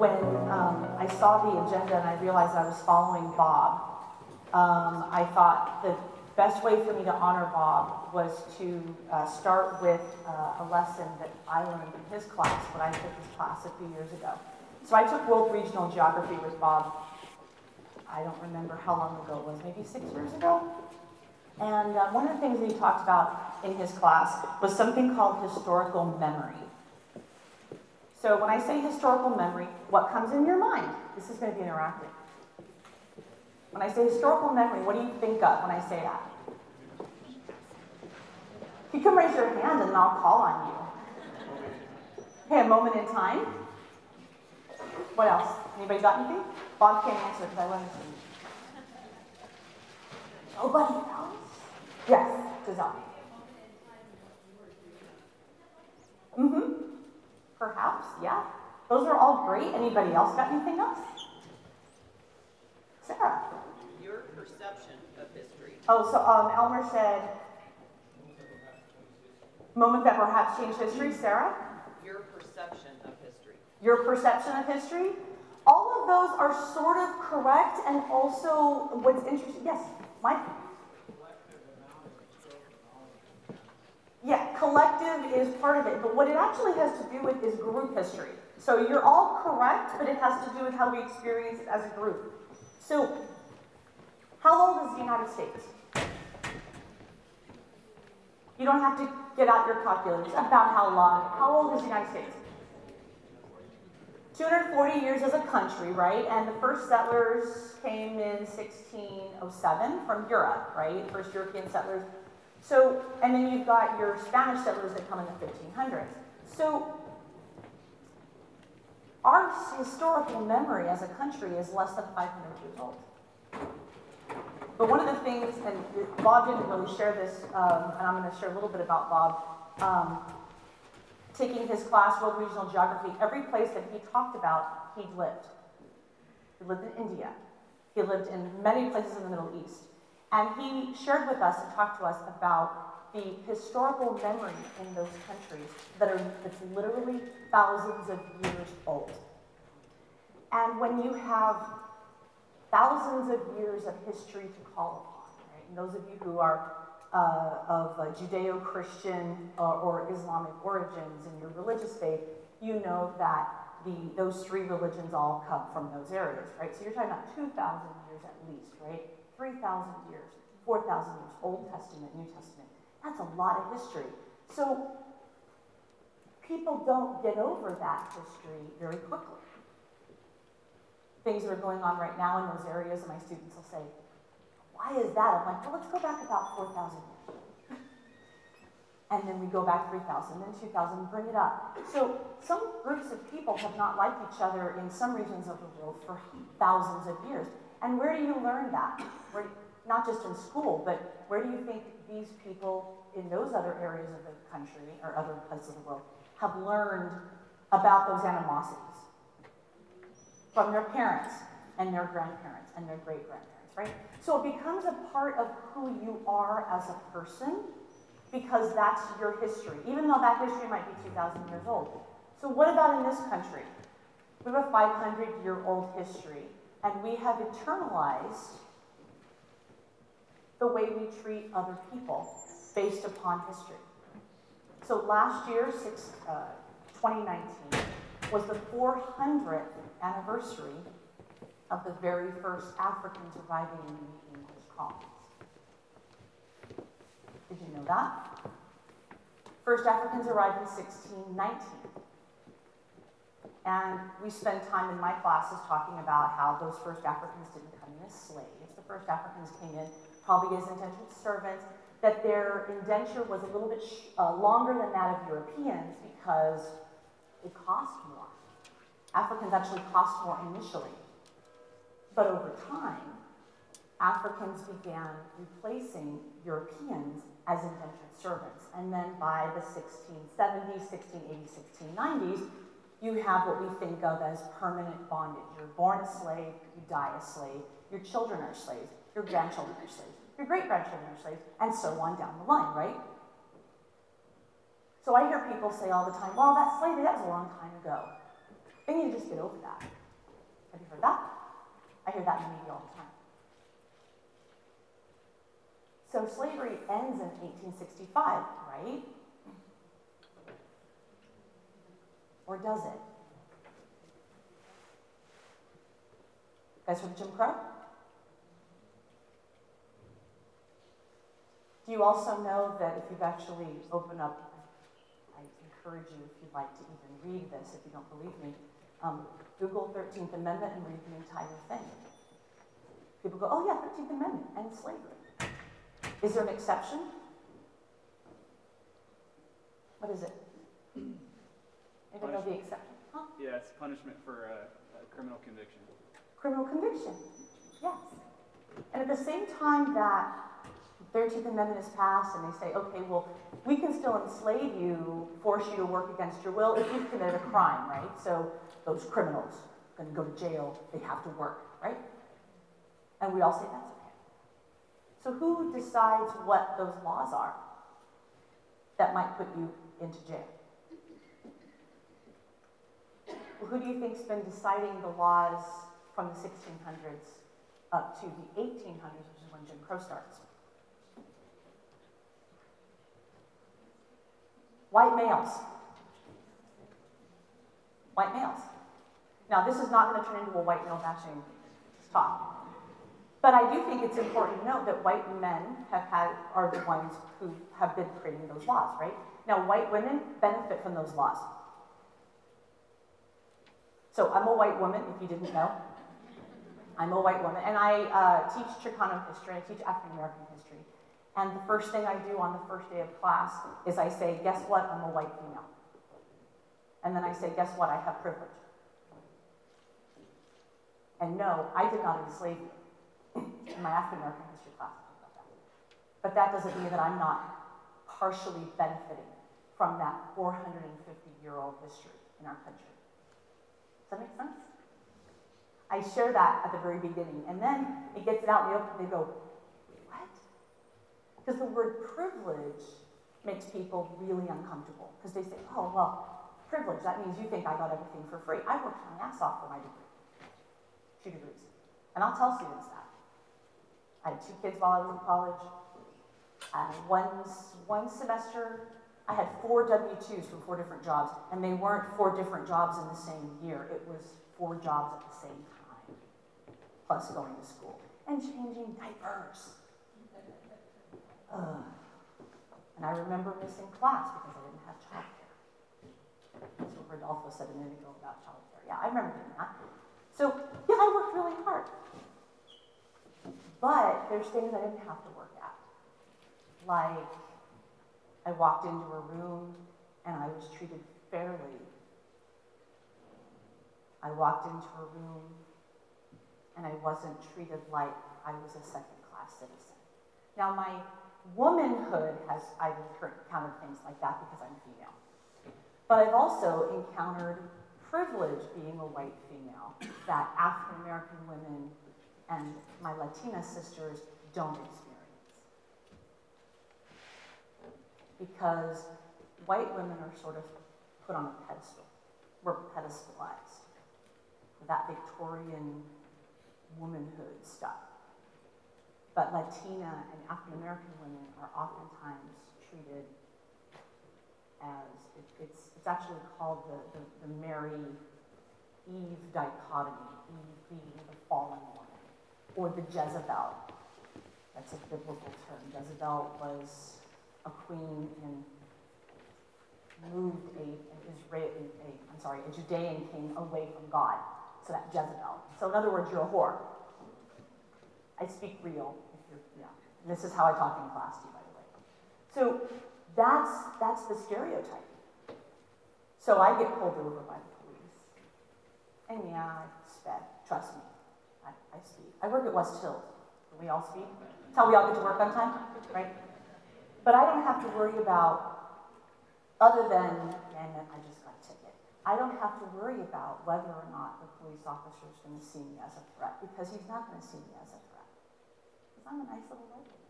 when um, I saw the agenda and I realized I was following Bob, um, I thought the best way for me to honor Bob was to uh, start with uh, a lesson that I learned in his class when I took his class a few years ago. So I took World Regional Geography with Bob. I don't remember how long ago it was, maybe six years ago. And uh, one of the things that he talked about in his class was something called historical memory. So when I say historical memory, what comes in your mind? This is going to be interactive. When I say historical memory, what do you think of when I say that? You can raise your hand and then I'll call on you. Okay, a moment in time. What else? Anybody got anything? Bob can't answer because I see. Nobody else? Yes, Giselle. Mm-hmm. Perhaps, yeah. Those are all great. Anybody else got anything else? Sarah. Your perception of history. Oh, so um, Elmer said, moment that perhaps changed history. Sarah? Your perception of history. Your perception of history? All of those are sort of correct, and also what's interesting. Yes, Mike? Yeah, collective is part of it, but what it actually has to do with is group history. So you're all correct, but it has to do with how we experience it as a group. So, how old is the United States? You don't have to get out your calculators about how long. How old is the United States? 240 years as a country, right? And the first settlers came in 1607 from Europe, right? First European settlers so, and then you've got your Spanish settlers that come in the 1500s. So, our historical memory as a country is less than 500 years old. But one of the things, and Bob didn't really share this, um, and I'm going to share a little bit about Bob. Um, taking his class, World Regional Geography, every place that he talked about, he'd lived. He lived in India. He lived in many places in the Middle East. And he shared with us and talked to us about the historical memory in those countries that are that's literally thousands of years old. And when you have thousands of years of history to call upon, right? And those of you who are uh, of uh, Judeo-Christian or, uh, or Islamic origins in your religious faith, you know that the, those three religions all come from those areas, right? So you're talking about 2,000 years at least, right? 3,000 years, 4,000 years, Old Testament, New Testament. That's a lot of history. So people don't get over that history very quickly. Things that are going on right now in those areas, and my students will say, why is that? I'm like, well, let's go back about 4,000 years. and then we go back 3,000, then 2,000, bring it up. So some groups of people have not liked each other in some regions of the world for thousands of years. And where do you learn that? Where, not just in school, but where do you think these people in those other areas of the country or other places of the world have learned about those animosities? From their parents and their grandparents and their great grandparents, right? So it becomes a part of who you are as a person because that's your history, even though that history might be 2,000 years old. So, what about in this country? We have a 500 year old history and we have internalized the way we treat other people based upon history. So last year, six, uh, 2019, was the 400th anniversary of the very first Africans arriving in the English colonies. Did you know that? First Africans arrived in 1619. And we spend time in my classes talking about how those first Africans didn't come in as slaves. The first Africans came in probably as indentured servants, that their indenture was a little bit uh, longer than that of Europeans because it cost more. Africans actually cost more initially. But over time, Africans began replacing Europeans as indentured servants. And then by the 1670s, 1680s, 1690s, you have what we think of as permanent bondage. You're born a slave, you die a slave, your children are slaves, your grandchildren are slaves, your great grandchildren are slaves, and so on down the line, right? So I hear people say all the time, well, that slavery, that was a long time ago. They need to just get over that. Have you heard that? I hear that in the media all the time. So slavery ends in 1865, right? Or does it? Guys from Jim Crow? Do you also know that if you've actually opened up, I encourage you if you'd like to even read this, if you don't believe me, um, Google 13th Amendment and read the entire thing. People go, oh yeah, 13th Amendment and slavery. Is there an exception? What is it? Know the exception? Huh? Yeah, it's punishment for a, a criminal conviction. Criminal conviction, yes. And at the same time that the 13th Amendment is passed and they say, okay, well, we can still enslave you, force you to work against your will if you've committed a crime, right? So those criminals are going to go to jail, they have to work, right? And we all say that's okay. So who decides what those laws are that might put you into jail? Well, who do you think's been deciding the laws from the 1600s up to the 1800s, which is when Jim Crow starts? White males. White males. Now, this is not going to turn into a white male bashing talk. But I do think it's important to note that white men have had, are the ones who have been creating those laws, right? Now, white women benefit from those laws. So I'm a white woman, if you didn't know. I'm a white woman, and I uh, teach Chicano history, I teach African American history. And the first thing I do on the first day of class is I say, guess what, I'm a white female. And then I say, guess what, I have privilege. And no, I did not enslave you. In my African American history class. But that doesn't mean that I'm not partially benefiting from that 450 year old history in our country. Does that make sense? I share that at the very beginning, and then it gets it out in the open. They go, What? Because the word privilege makes people really uncomfortable. Because they say, Oh, well, privilege, that means you think I got everything for free. I worked my ass off for my degree, two degrees. And I'll tell students that. I had two kids while I was in college. Uh, one, one semester, I had four W-2s from four different jobs, and they weren't four different jobs in the same year. It was four jobs at the same time, plus going to school and changing diapers. Ugh. And I remember missing class because I didn't have childcare. That's what Rodolfo said a minute ago about childcare. Yeah, I remember doing that. So, yeah, I worked really hard. But there's things I didn't have to work at. Like, I walked into a room and I was treated fairly. I walked into a room and I wasn't treated like I was a second class citizen. Now, my womanhood has, I've encountered things like that because I'm female. But I've also encountered privilege being a white female that African American women and my Latina sisters don't experience. Because white women are sort of put on a pedestal. We're pedestalized. That Victorian womanhood stuff. But Latina and African American women are oftentimes treated as, it, it's, it's actually called the, the, the Mary Eve dichotomy, Eve being the fallen woman, or the Jezebel. That's a biblical term. Jezebel was a queen and moved a, an a, I'm sorry, a Judean king away from God. So that Jezebel. So in other words, you're a whore. I speak real. If you're, yeah. This is how I talk in class to you, by the way. So that's that's the stereotype. So I get pulled over by the police, and yeah, I sped. Trust me, I, I. I work at West Hills. We all speed. That's how we all get to work on time, right? But I don't have to worry about other than, and I just got a ticket. I don't have to worry about whether or not the police officer is going to see me as a threat because he's not going to see me as a threat. Because I'm a nice little lady.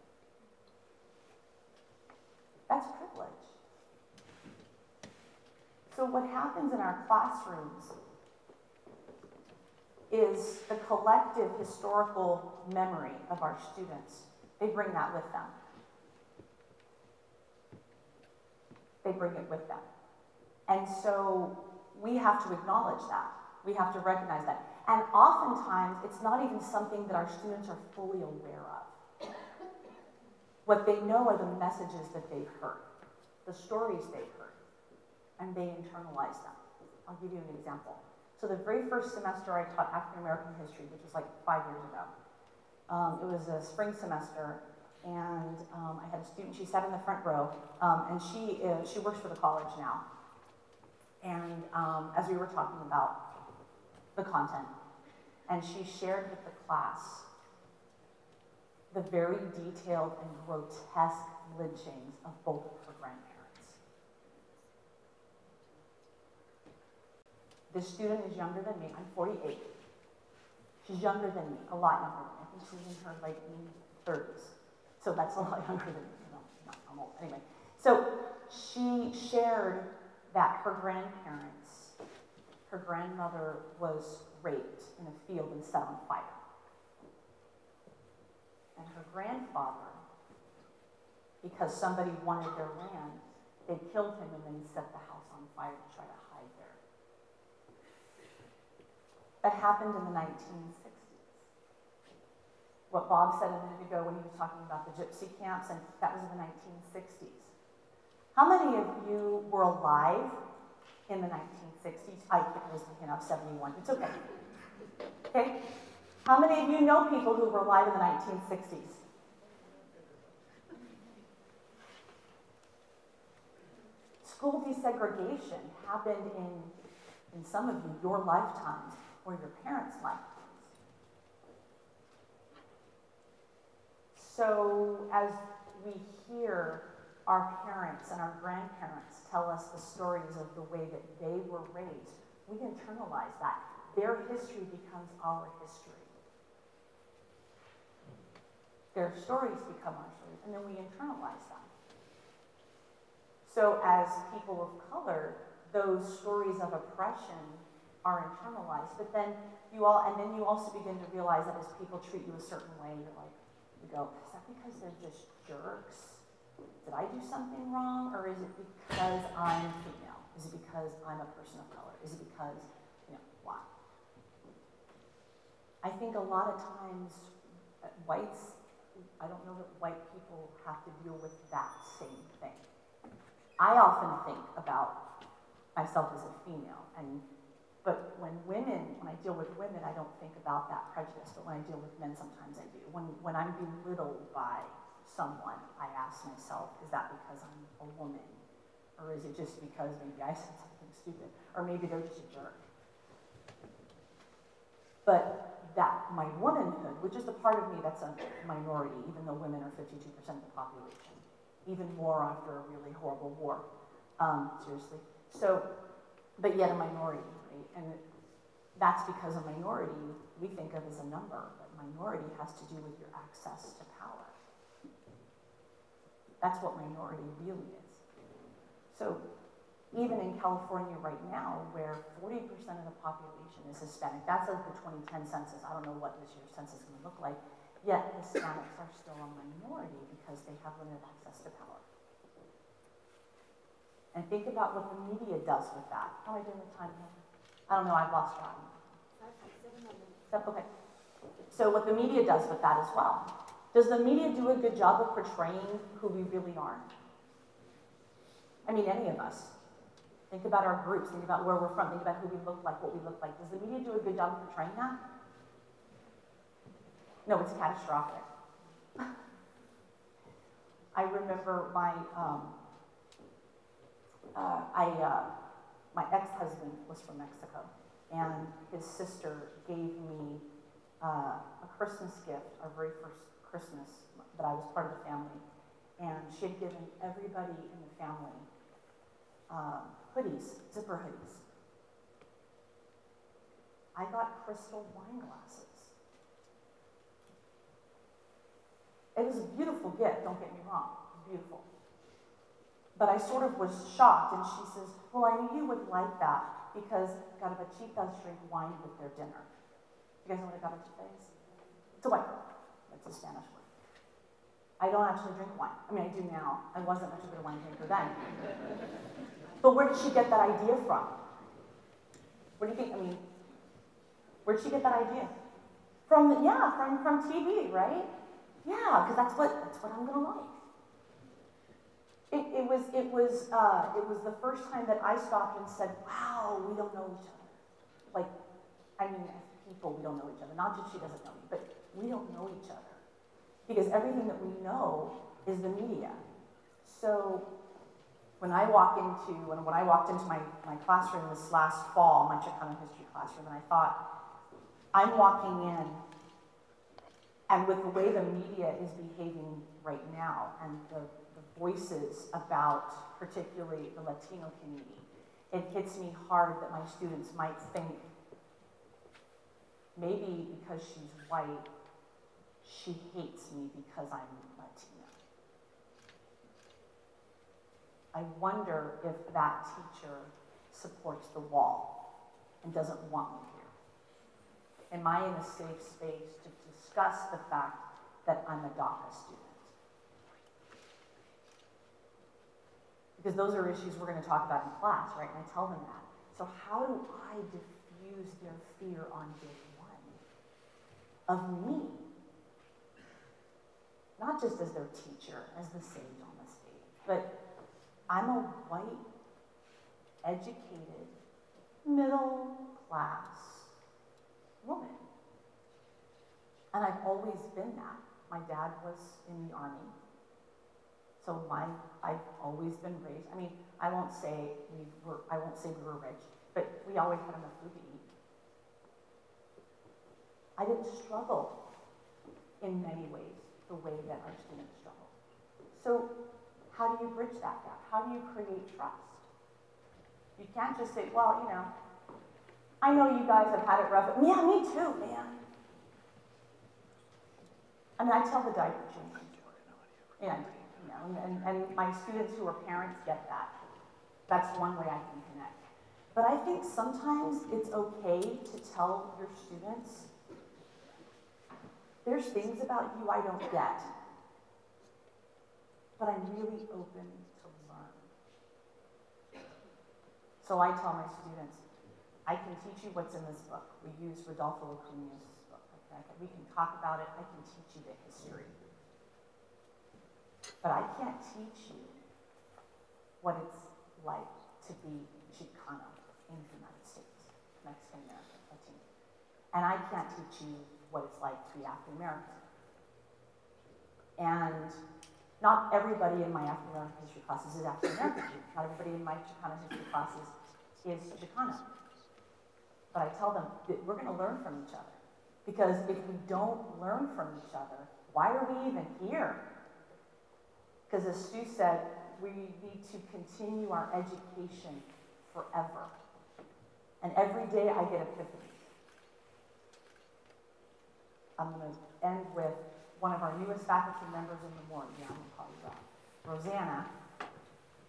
That's privilege. So what happens in our classrooms is the collective historical memory of our students. They bring that with them. They bring it with them. And so we have to acknowledge that. We have to recognize that. And oftentimes, it's not even something that our students are fully aware of. What they know are the messages that they've heard, the stories they've heard, and they internalize them. I'll give you an example. So the very first semester I taught African American history, which was like five years ago, um, it was a spring semester, and um, I had a student. She sat in the front row, um, and she is, she works for the college now. And um, as we were talking about the content, and she shared with the class the very detailed and grotesque lynchings of both of her grandparents. This student is younger than me. I'm 48. She's younger than me, a lot younger than me. I think she's in her like 30s. So that's a lot younger than. You know, I'm old. Anyway, so she shared that her grandparents, her grandmother was raped in a field and set on fire. And her grandfather, because somebody wanted their land, they killed him and then set the house on fire to try to hide there. That happened in the 1960s. What Bob said a minute ago when he was talking about the gypsy camps, and that was in the 1960s. How many of you were alive in the 1960s? I was thinking of 71. It's okay. Okay? How many of you know people who were alive in the 1960s? School desegregation happened in, in some of you, your lifetimes or your parents' lifetimes. So as we hear our parents and our grandparents tell us the stories of the way that they were raised, we internalize that. Their history becomes our history. Their stories become our stories, and then we internalize them. So, as people of color, those stories of oppression are internalized. But then you all, and then you also begin to realize that as people treat you a certain way, you're like, you go, is that because they're just jerks? Did I do something wrong, or is it because I'm female? Is it because I'm a person of color? Is it because, you know, why? I think a lot of times, uh, whites, I don't know that white people have to deal with that same thing. I often think about myself as a female, and but when women, when I deal with women, I don't think about that prejudice. But when I deal with men, sometimes I do. When when I'm belittled by someone, I ask myself, is that because I'm a woman, or is it just because maybe I said something stupid, or maybe they're just a jerk? But that my womanhood, which is the part of me that's a minority, even though women are 52% of the population, even more after a really horrible war, um, seriously. So, but yet a minority, And that's because a minority we think of as a number, but minority has to do with your access to power. That's what minority really is. So even in California right now, where 40% of the population is Hispanic, that's like the 2010 census. I don't know what this year's census is going to look like. Yet Hispanics are still a minority because they have limited access to power. And think about what the media does with that. How am I doing with time here? I don't know, I've lost track. Okay. So what the media does with that as well. Does the media do a good job of portraying who we really are? I mean, any of us. Think about our groups, think about where we're from, think about who we look like, what we look like. Does the media do a good job of portraying that? No, it's catastrophic. I remember my, um, uh, I, uh, my ex-husband was from Mexico, and his sister gave me uh, a Christmas gift, our very first Christmas that I was part of the family, and she had given everybody in the family um, hoodies, zipper hoodies. I got crystal wine glasses. It was a beautiful gift, don't get me wrong, beautiful. But I sort of was shocked, and she says, Well, I knew you would like that because gabachitas drink wine with their dinner. You guys know what a agape is? It's a word. It's a Spanish word. I don't actually drink wine. I mean, I do now. I wasn't much of a wine drinker then. But where did she get that idea from? Where do you think? I mean, where did she get that idea? From yeah, from from TV, right? Yeah, because that's what that's what I'm gonna like. It, it was it was uh, it was the first time that I stopped and said, "Wow, we don't know each other." Like, I mean, as people, we don't know each other. Not just she doesn't know me, but we don't know each other because everything that we know is the media. So when I walk into when, when I walked into my, my classroom this last fall, my Chicano history classroom, and I thought, I'm walking in, and with the way the media is behaving right now, and the, the voices about particularly the Latino community, it hits me hard that my students might think maybe because she's white, she hates me because I'm Latina. I wonder if that teacher supports the wall and doesn't want me here. Am I in a safe space to discuss the fact that I'm a DACA student? Because those are issues we're going to talk about in class, right? And I tell them that. So, how do I diffuse their fear on day one of me? Not just as their teacher, as the sage on the stage, but I'm a white, educated, middle class woman. And I've always been that. My dad was in the army. So my, I've always been raised, I mean, I won't say we were, I won't say we were rich, but we always had enough food to eat. I didn't struggle in many ways the way that our students struggle. So how do you bridge that gap? How do you create trust? You can't just say, well, you know, I know you guys have had it rough. Yeah, me too, man. I mean, I tell the diaper change. You know, and, and my students who are parents get that. That's one way I can connect. But I think sometimes it's okay to tell your students, there's things about you I don't get but I'm really open to learn. So I tell my students, I can teach you what's in this book. We use Rodolfo Acuña's book. Okay? We can talk about it. I can teach you the history. But I can't teach you what it's like to be Chicano in the United States, Mexican American, Latino. And I can't teach you what it's like to be African American. And not everybody in my African American history classes is African American Not everybody in my Chicano history classes is Chicano. But I tell them that we're going to learn from each other. Because if we don't learn from each other, why are we even here? Because as Stu said, we need to continue our education forever. And every day I get epiphanies. I'm going to end with one of our newest faculty members in the morning, yeah, I'm gonna call you Rosanna,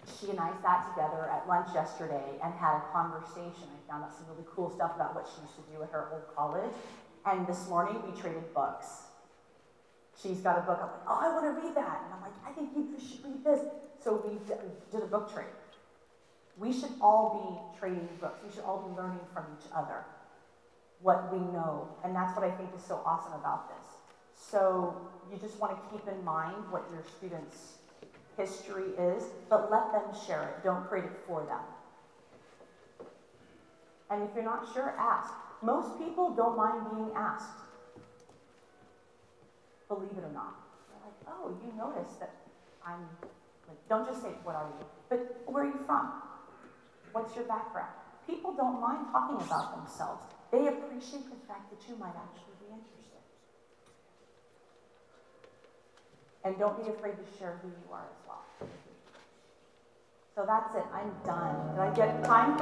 she and I sat together at lunch yesterday and had a conversation. I found out some really cool stuff about what she used to do at her old college. And this morning we traded books. She's got a book. I'm like, oh, I want to read that. And I'm like, think you should read this. So we did a book trade. We should all be trading books. We should all be learning from each other what we know. And that's what I think is so awesome about this. So you just want to keep in mind what your students' history is, but let them share it. Don't create it for them. And if you're not sure, ask. Most people don't mind being asked. Believe it or not. They're like, oh, you notice that I'm, like, don't just say, what are you? But where are you from? What's your background? People don't mind talking about themselves. They appreciate the fact that you might actually be interested. And don't be afraid to share who you are as well. So that's it. I'm done. Did I get time?